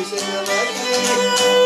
güzel adı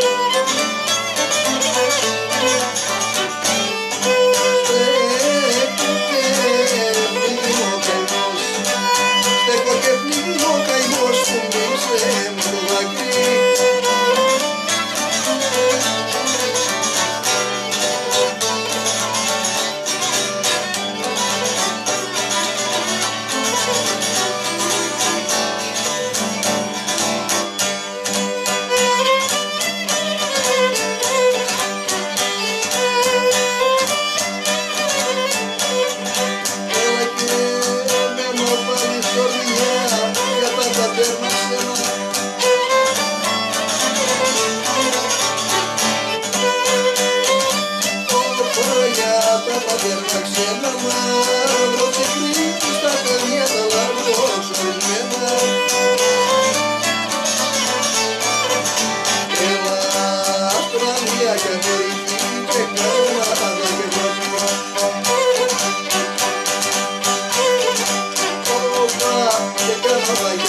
Thank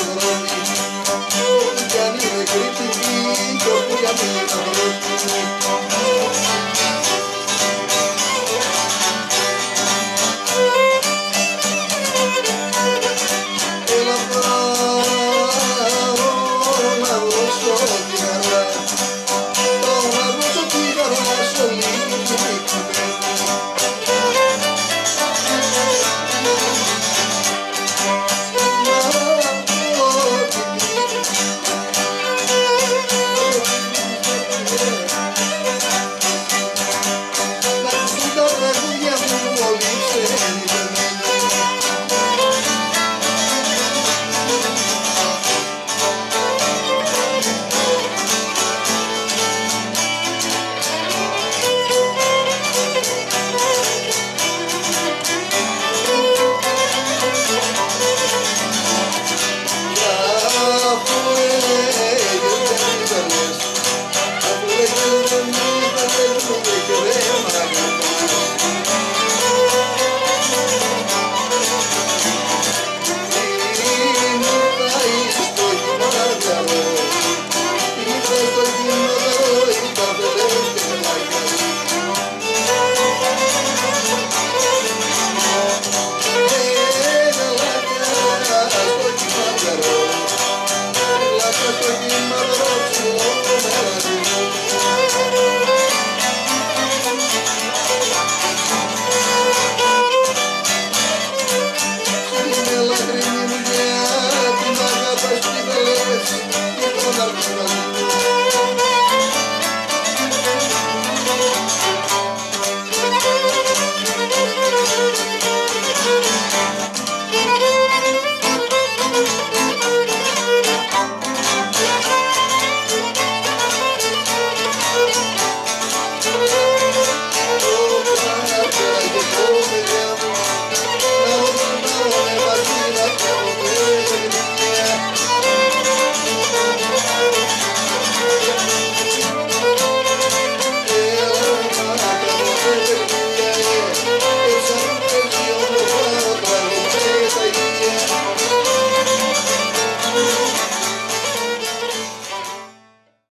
you.